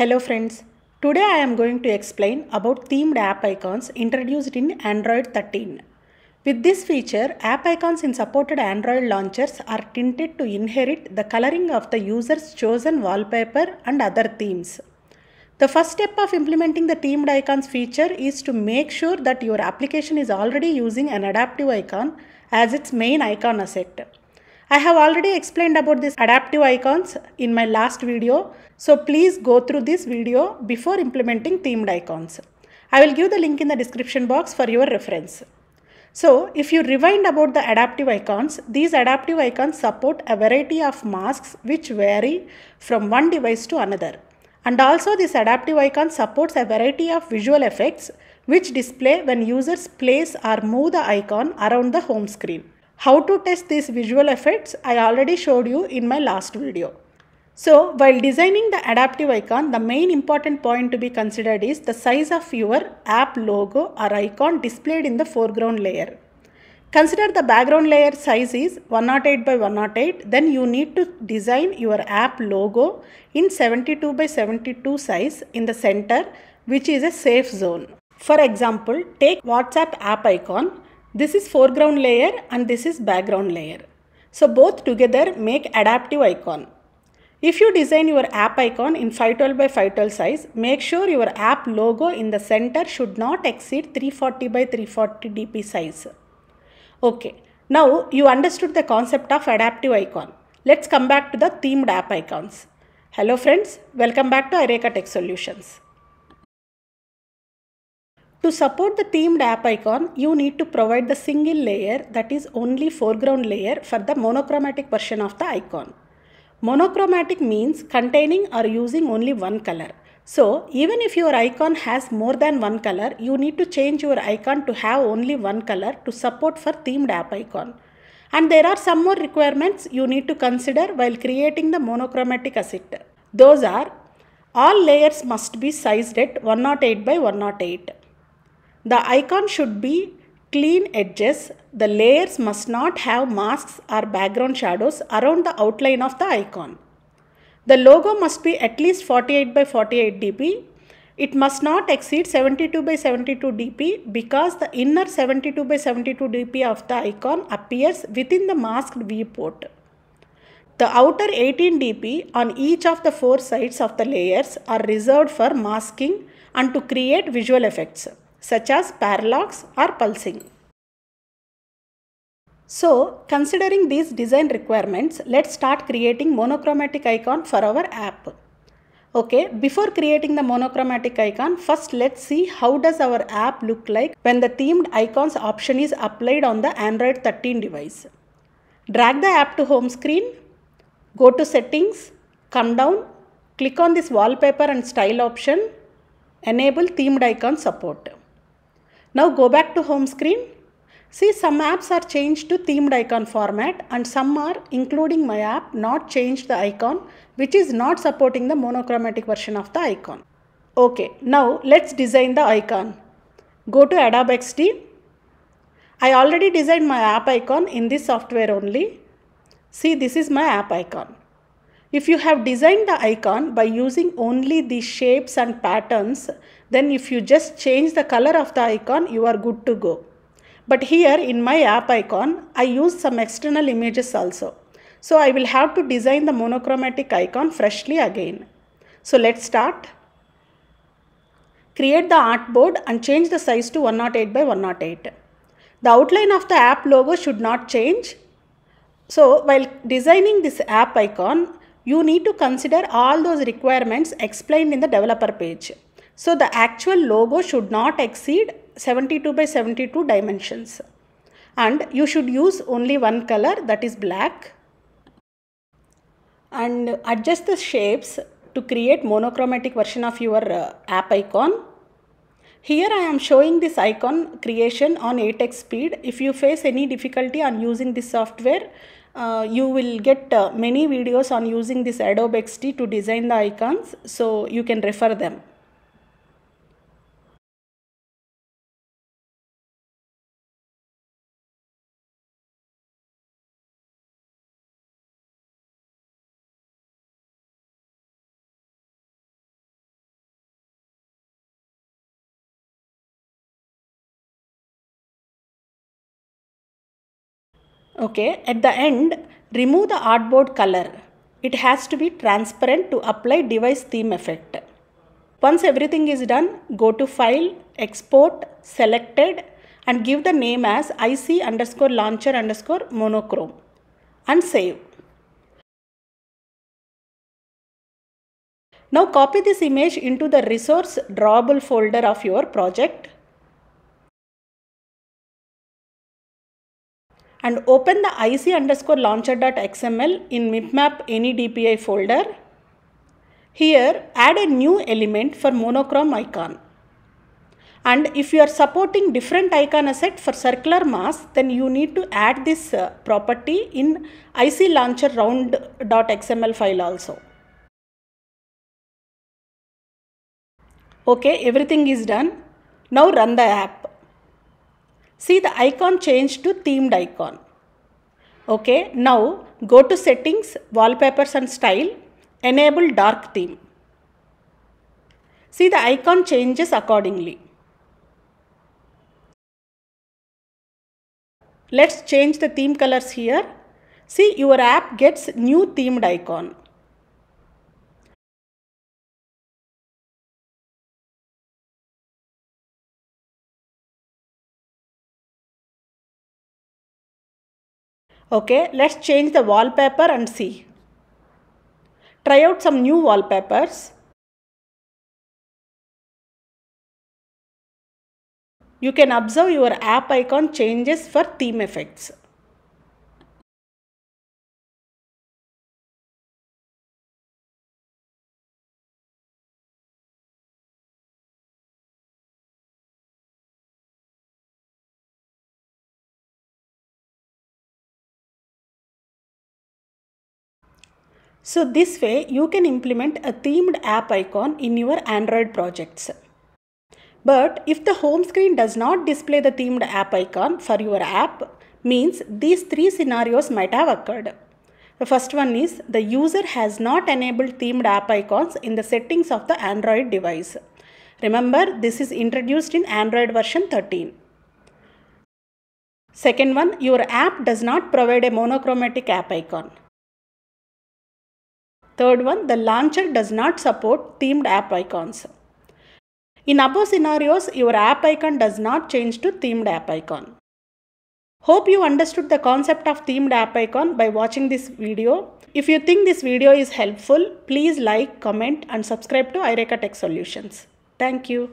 Hello friends. Today I am going to explain about themed app icons introduced in Android 13. With this feature, app icons in supported Android launchers are tinted to inherit the coloring of the user's chosen wallpaper and other themes. The first step of implementing the themed icons feature is to make sure that your application is already using an adaptive icon as its main icon asset. I have already explained about these adaptive icons in my last video, so please go through this video before implementing themed icons. I will give the link in the description box for your reference. So, if you rewind about the adaptive icons, these adaptive icons support a variety of masks which vary from one device to another. And also this adaptive icon supports a variety of visual effects which display when users place or move the icon around the home screen. How to test these visual effects I already showed you in my last video. So while designing the adaptive icon, the main important point to be considered is the size of your app logo or icon displayed in the foreground layer. Consider the background layer size is 108 by 108, then you need to design your app logo in 72 by 72 size in the center which is a safe zone. For example, take WhatsApp app icon. This is foreground layer and this is background layer. So both together make adaptive icon. If you design your app icon in 512 by 512 size, make sure your app logo in the center should not exceed 340 by 340 dp size. Okay, now you understood the concept of adaptive icon. Let's come back to the themed app icons. Hello friends, welcome back to iRekha Tech Solutions. To support the themed app icon, you need to provide the single layer that is only foreground layer for the monochromatic version of the icon. Monochromatic means containing or using only one color. So, even if your icon has more than one color, you need to change your icon to have only one color to support for themed app icon. And there are some more requirements you need to consider while creating the monochromatic asset. Those are all layers must be sized at 108 by 108. The icon should be clean edges. The layers must not have masks or background shadows around the outline of the icon. The logo must be at least 48 by 48 dp. It must not exceed 72 by 72 dp because the inner 72 by 72 dp of the icon appears within the masked viewport. The outer 18 dp on each of the four sides of the layers are reserved for masking and to create visual effects such as parallax or pulsing. So, considering these design requirements, let's start creating monochromatic icon for our app. Okay, before creating the monochromatic icon, first let's see how does our app look like when the themed icons option is applied on the Android 13 device. Drag the app to home screen, go to settings, come down, click on this wallpaper and style option, enable themed icon support. Now go back to home screen. See some apps are changed to themed icon format and some are including my app not changed the icon which is not supporting the monochromatic version of the icon. Okay, now let's design the icon. Go to Adobe XD. I already designed my app icon in this software only. See this is my app icon. If you have designed the icon by using only the shapes and patterns, then if you just change the color of the icon, you are good to go. But here in my app icon, I use some external images also. So I will have to design the monochromatic icon freshly again. So let's start. Create the artboard and change the size to 108 by 108. The outline of the app logo should not change. So while designing this app icon, you need to consider all those requirements explained in the developer page. So the actual logo should not exceed 72 by 72 dimensions. And you should use only one color that is black. And adjust the shapes to create monochromatic version of your uh, app icon. Here I am showing this icon creation on 8x speed. If you face any difficulty on using this software, uh, you will get uh, many videos on using this Adobe XD to design the icons. So you can refer them. Okay, at the end, remove the artboard color. It has to be transparent to apply device theme effect. Once everything is done, go to File, Export, Selected and give the name as IC underscore launcher underscore monochrome and save. Now copy this image into the resource drawable folder of your project and open the IC underscore launcher.xml in MIPMAP any DPI folder. Here add a new element for monochrome icon. And if you are supporting different icon asset for circular mask, then you need to add this uh, property in IC launcher round.xml file also. Okay, everything is done. Now run the app. See the icon changed to themed icon. Okay, now go to settings, wallpapers and style, enable dark theme. See the icon changes accordingly. Let's change the theme colors here. See your app gets new themed icon. Okay, let's change the wallpaper and see. Try out some new wallpapers. You can observe your app icon changes for theme effects. So this way you can implement a themed app icon in your Android projects. But if the home screen does not display the themed app icon for your app, means these three scenarios might have occurred. The first one is the user has not enabled themed app icons in the settings of the Android device. Remember, this is introduced in Android version 13. Second one, your app does not provide a monochromatic app icon. Third one, the launcher does not support themed app icons. In above scenarios, your app icon does not change to themed app icon. Hope you understood the concept of themed app icon by watching this video. If you think this video is helpful, please like, comment and subscribe to iRekha Tech Solutions. Thank you.